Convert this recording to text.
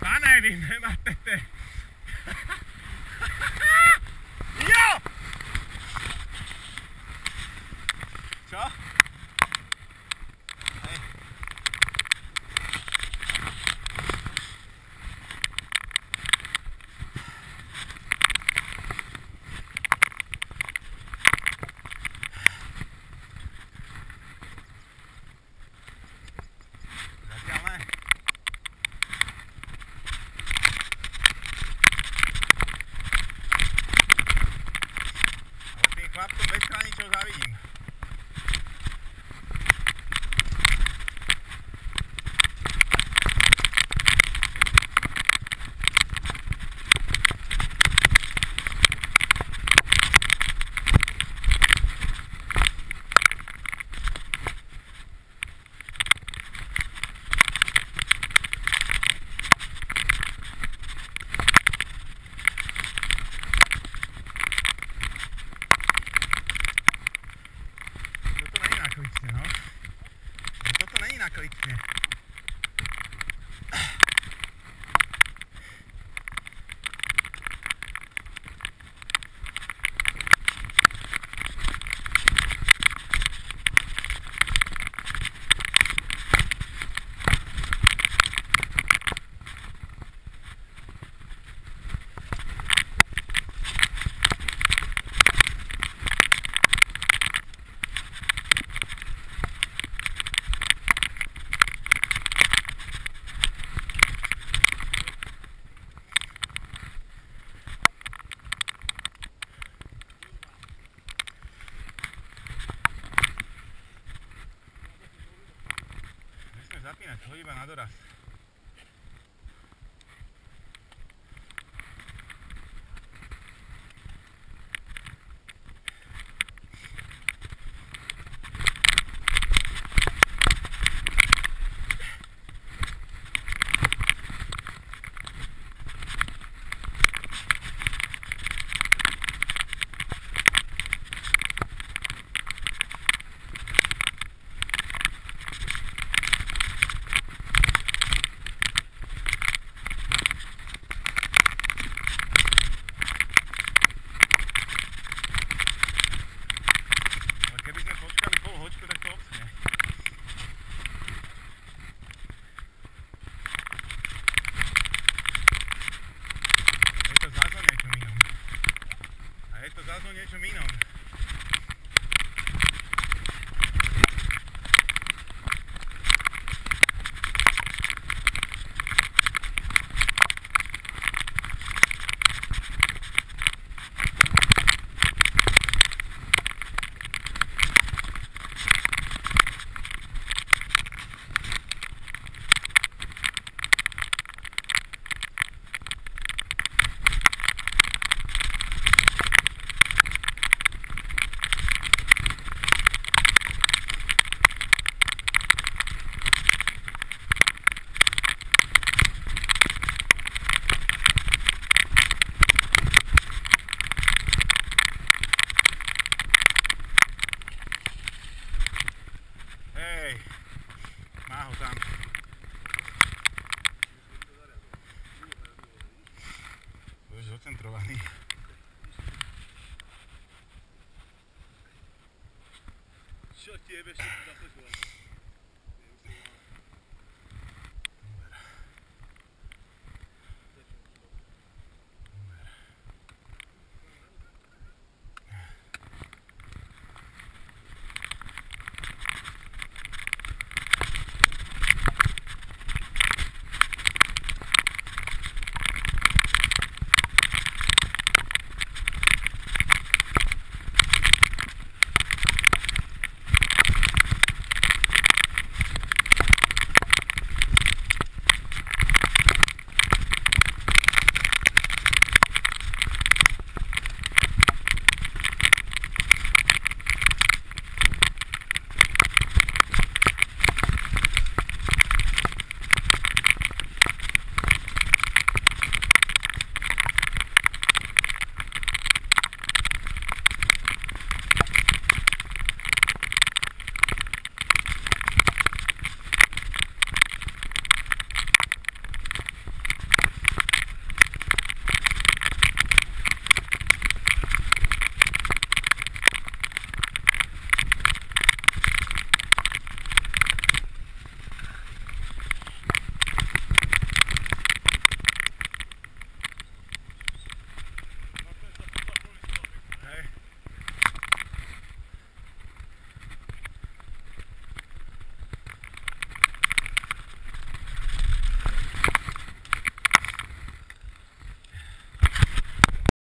かなり目ってて。rápina, to iba na doraz. Счет тебе 6 записывай.